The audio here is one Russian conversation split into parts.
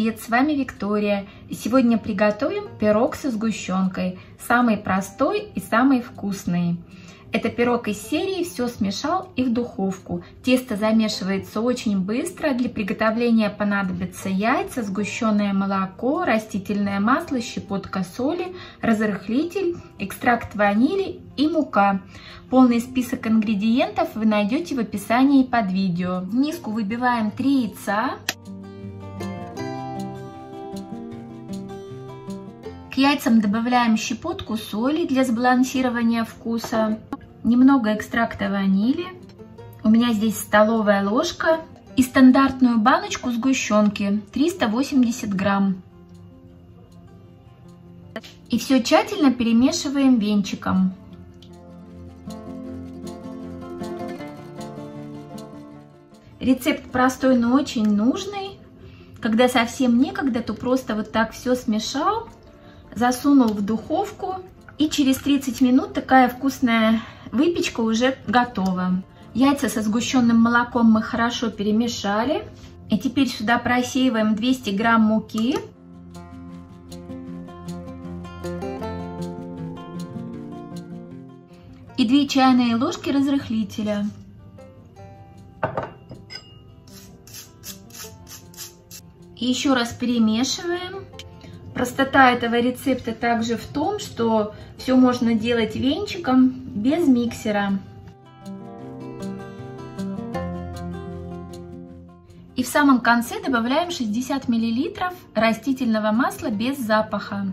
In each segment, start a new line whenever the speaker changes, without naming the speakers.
привет! С вами Виктория. Сегодня приготовим пирог со сгущенкой. Самый простой и самый вкусный. Это пирог из серии «Все смешал и в духовку». Тесто замешивается очень быстро. Для приготовления понадобятся яйца, сгущенное молоко, растительное масло, щепотка соли, разрыхлитель, экстракт ванили и мука. Полный список ингредиентов вы найдете в описании под видео. В миску выбиваем 3 яйца. Яйцам добавляем щепотку соли для сбалансирования вкуса, немного экстракта ванили, у меня здесь столовая ложка и стандартную баночку сгущенки 380 грамм. И все тщательно перемешиваем венчиком. Рецепт простой, но очень нужный. Когда совсем некогда, то просто вот так все смешал засунул в духовку и через 30 минут такая вкусная выпечка уже готова. Яйца со сгущенным молоком мы хорошо перемешали. И теперь сюда просеиваем 200 грамм муки. И 2 чайные ложки разрыхлителя. И еще раз перемешиваем. Простота этого рецепта также в том, что все можно делать венчиком без миксера. И в самом конце добавляем 60 мл растительного масла без запаха.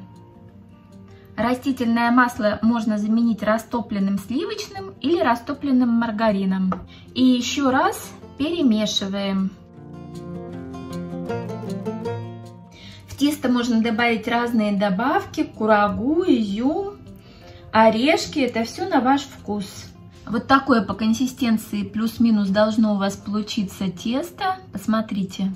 Растительное масло можно заменить растопленным сливочным или растопленным маргарином. И еще раз перемешиваем. Тесто можно добавить разные добавки, курагу, изюм, орешки. Это все на ваш вкус. Вот такое по консистенции плюс-минус должно у вас получиться тесто. Посмотрите.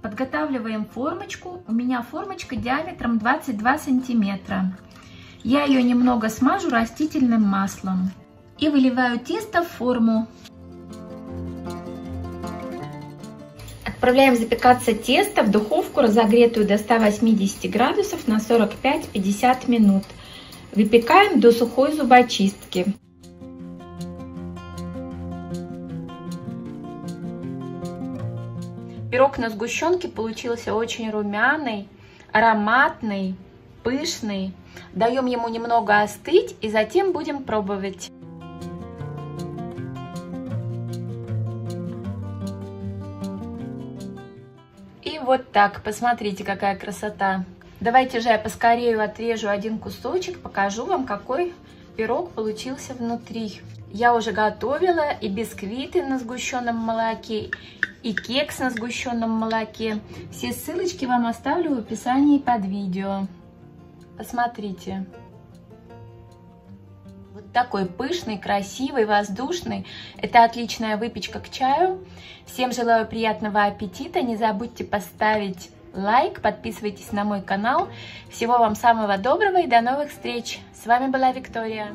Подготавливаем формочку. У меня формочка диаметром 22 сантиметра. Я ее немного смажу растительным маслом. И выливаю тесто в форму. Отправляем запекаться тесто в духовку, разогретую до 180 градусов на 45-50 минут. Выпекаем до сухой зубочистки. Пирог на сгущенке получился очень румяный, ароматный, пышный. Даем ему немного остыть и затем будем пробовать. Вот так, посмотрите, какая красота. Давайте же я поскорее отрежу один кусочек, покажу вам, какой пирог получился внутри. Я уже готовила и бисквиты на сгущенном молоке, и кекс на сгущенном молоке. Все ссылочки вам оставлю в описании под видео. Посмотрите такой пышный, красивый, воздушный. Это отличная выпечка к чаю. Всем желаю приятного аппетита. Не забудьте поставить лайк, подписывайтесь на мой канал. Всего вам самого доброго и до новых встреч. С вами была Виктория.